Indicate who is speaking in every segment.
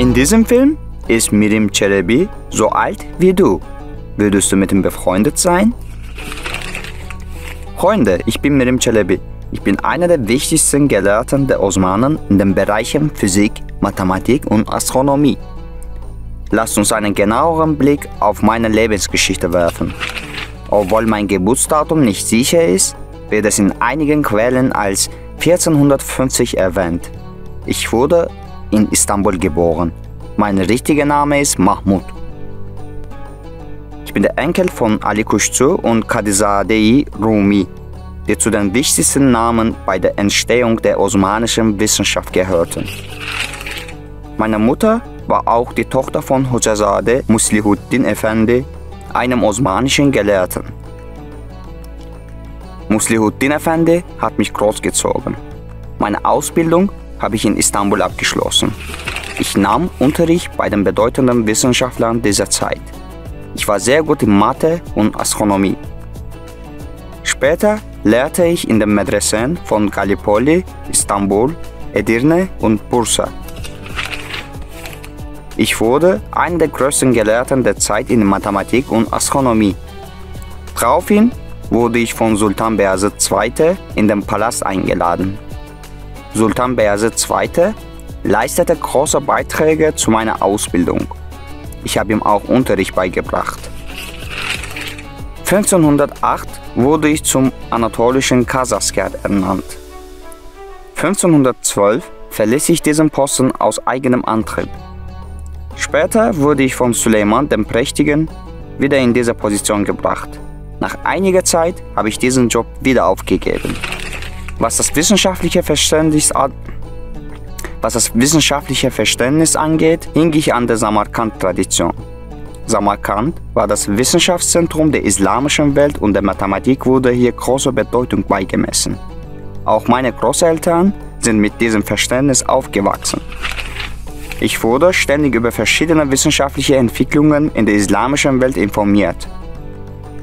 Speaker 1: In diesem Film ist Mirim Çelebi so alt wie du. Würdest du mit ihm befreundet sein? Freunde, ich bin Mirim Çelebi. Ich bin einer der wichtigsten Gelehrten der Osmanen in den Bereichen Physik, Mathematik und Astronomie. Lasst uns einen genaueren Blick auf meine Lebensgeschichte werfen. Obwohl mein Geburtsdatum nicht sicher ist, wird es in einigen Quellen als 1450 erwähnt. Ich wurde in Istanbul geboren. Mein richtiger Name ist Mahmud. Ich bin der Enkel von Ali Kuşçu und Kadizadei Rumi, die zu den wichtigsten Namen bei der Entstehung der osmanischen Wissenschaft gehörten. Meine Mutter war auch die Tochter von Hocazade Muslihuddin Efendi, einem osmanischen Gelehrten. Muslihuddin Efendi hat mich großgezogen. Meine Ausbildung habe ich in Istanbul abgeschlossen. Ich nahm Unterricht bei den bedeutenden Wissenschaftlern dieser Zeit. Ich war sehr gut in Mathe und Astronomie. Später lehrte ich in den Medresen von Gallipoli, Istanbul, Edirne und Bursa. Ich wurde einer der größten Gelehrten der Zeit in Mathematik und Astronomie. Daraufhin wurde ich von Sultan Beyazıt II. in den Palast eingeladen. Sultan Beyazıt II. leistete große Beiträge zu meiner Ausbildung. Ich habe ihm auch Unterricht beigebracht. 1508 wurde ich zum anatolischen Kasasker ernannt. 1512 verließ ich diesen Posten aus eigenem Antrieb. Später wurde ich von Suleiman dem Prächtigen wieder in diese Position gebracht. Nach einiger Zeit habe ich diesen Job wieder aufgegeben. Was das wissenschaftliche Verständnis, was das wissenschaftliche Verständnis angeht, hing ich an der Samarkand-Tradition. Samarkand war das Wissenschaftszentrum der islamischen Welt und der Mathematik wurde hier große Bedeutung beigemessen. Auch meine Großeltern sind mit diesem Verständnis aufgewachsen. Ich wurde ständig über verschiedene wissenschaftliche Entwicklungen in der islamischen Welt informiert.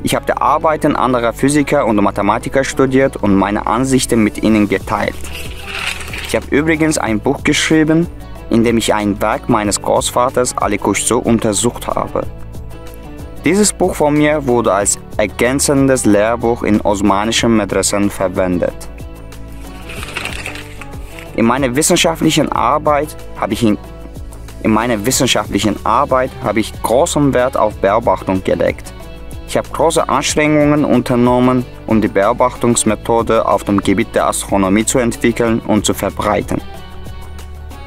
Speaker 1: Ich habe die Arbeiten anderer Physiker und Mathematiker studiert und meine Ansichten mit ihnen geteilt. Ich habe übrigens ein Buch geschrieben, in dem ich ein Werk meines Großvaters Ali Kushzu untersucht habe. Dieses Buch von mir wurde als ergänzendes Lehrbuch in osmanischen Madrasen verwendet. In meiner wissenschaftlichen Arbeit habe ich in in meiner wissenschaftlichen Arbeit habe ich großen Wert auf Beobachtung gelegt. Ich habe große Anstrengungen unternommen, um die Beobachtungsmethode auf dem Gebiet der Astronomie zu entwickeln und zu verbreiten.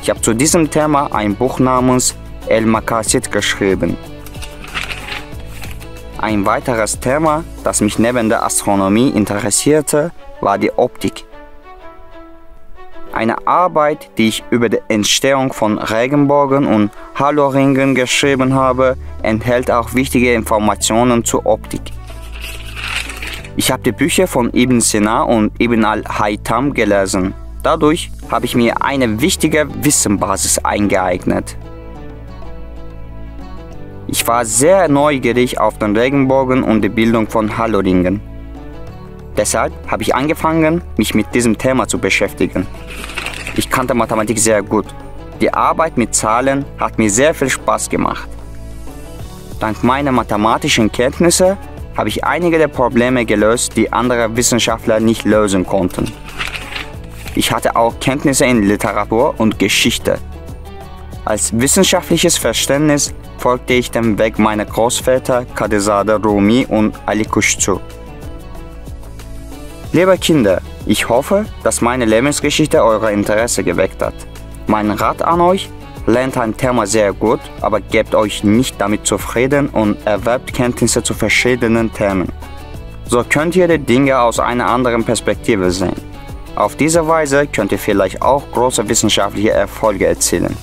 Speaker 1: Ich habe zu diesem Thema ein Buch namens El Makasid geschrieben. Ein weiteres Thema, das mich neben der Astronomie interessierte, war die Optik. Eine Arbeit, die ich über die Entstehung von Regenbogen und Haloringen geschrieben habe, enthält auch wichtige Informationen zur Optik. Ich habe die Bücher von Ibn Sina und Ibn al-Haytham gelesen. Dadurch habe ich mir eine wichtige Wissenbasis eingeeignet. Ich war sehr neugierig auf den Regenbogen und die Bildung von Haloringen. Deshalb habe ich angefangen, mich mit diesem Thema zu beschäftigen. Ich kannte Mathematik sehr gut. Die Arbeit mit Zahlen hat mir sehr viel Spaß gemacht. Dank meiner mathematischen Kenntnisse habe ich einige der Probleme gelöst, die andere Wissenschaftler nicht lösen konnten. Ich hatte auch Kenntnisse in Literatur und Geschichte. Als wissenschaftliches Verständnis folgte ich dem Weg meiner Großväter Kadezade Rumi und Ali Kushtu. Liebe Kinder, ich hoffe, dass meine Lebensgeschichte euer Interesse geweckt hat. Mein Rat an euch, lernt ein Thema sehr gut, aber gebt euch nicht damit zufrieden und erwerbt Kenntnisse zu verschiedenen Themen. So könnt ihr die Dinge aus einer anderen Perspektive sehen. Auf diese Weise könnt ihr vielleicht auch große wissenschaftliche Erfolge erzielen.